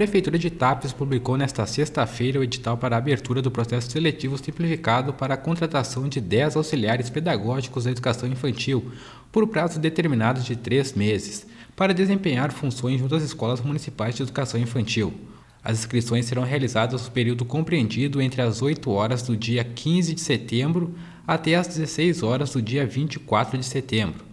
Prefeitura de Tapes publicou nesta sexta-feira o edital para a abertura do processo seletivo simplificado para a contratação de 10 auxiliares pedagógicos da educação infantil por prazo determinado de três meses, para desempenhar funções junto às escolas municipais de educação infantil. As inscrições serão realizadas no período compreendido entre as 8 horas do dia 15 de setembro até as 16 horas do dia 24 de setembro.